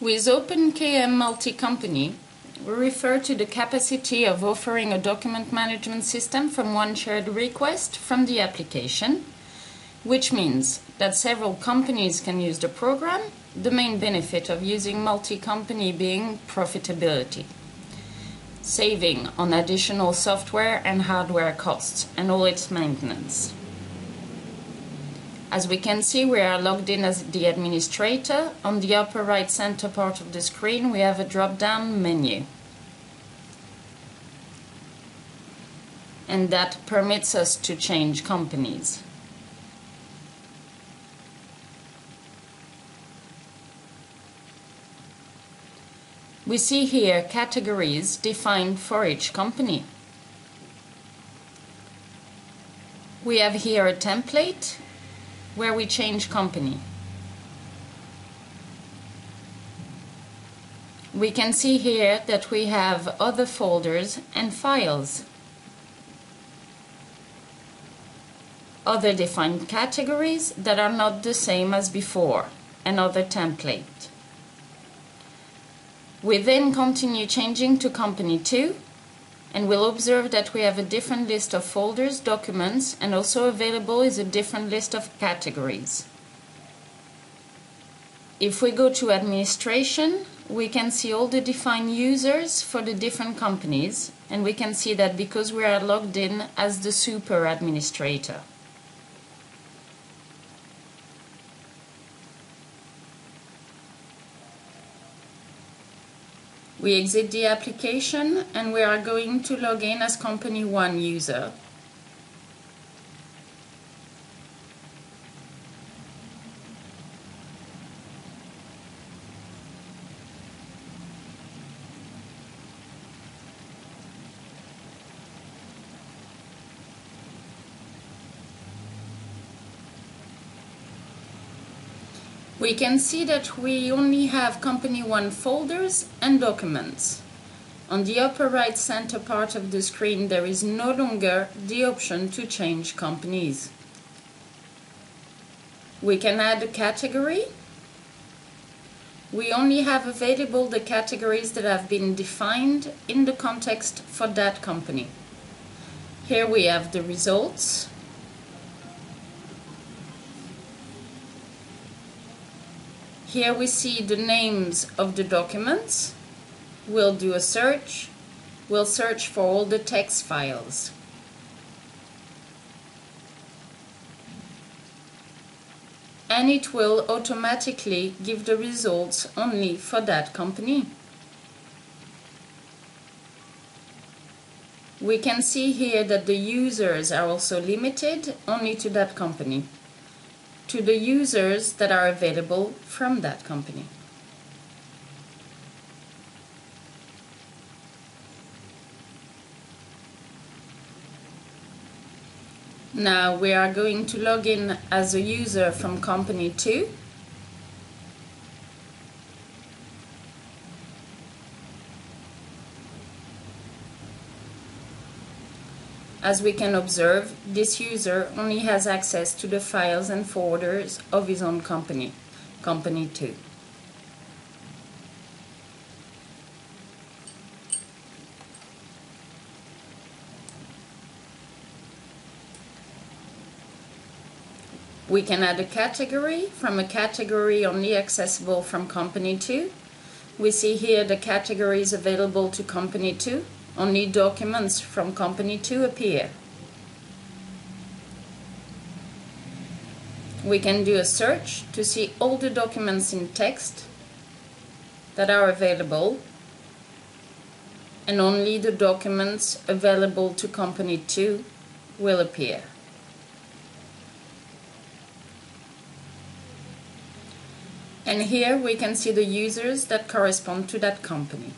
With OpenKM Multi-Company, we refer to the capacity of offering a document management system from one shared request from the application, which means that several companies can use the program, the main benefit of using multi-company being profitability, saving on additional software and hardware costs and all its maintenance. As we can see, we are logged in as the administrator. On the upper right center part of the screen, we have a drop-down menu. And that permits us to change companies. We see here categories defined for each company. We have here a template where we change company. We can see here that we have other folders and files. Other defined categories that are not the same as before, another template. We then continue changing to company 2 and we'll observe that we have a different list of folders, documents, and also available is a different list of categories. If we go to administration, we can see all the defined users for the different companies, and we can see that because we are logged in as the super administrator. We exit the application and we are going to log in as company 1 user. We can see that we only have Company 1 folders and documents. On the upper right center part of the screen there is no longer the option to change companies. We can add a category. We only have available the categories that have been defined in the context for that company. Here we have the results, Here we see the names of the documents. We'll do a search. We'll search for all the text files. And it will automatically give the results only for that company. We can see here that the users are also limited only to that company to the users that are available from that company. Now we are going to log in as a user from company 2 As we can observe, this user only has access to the files and folders of his own company, Company 2. We can add a category from a category only accessible from Company 2. We see here the categories available to Company 2 only documents from company 2 appear. We can do a search to see all the documents in text that are available and only the documents available to company 2 will appear. And here we can see the users that correspond to that company.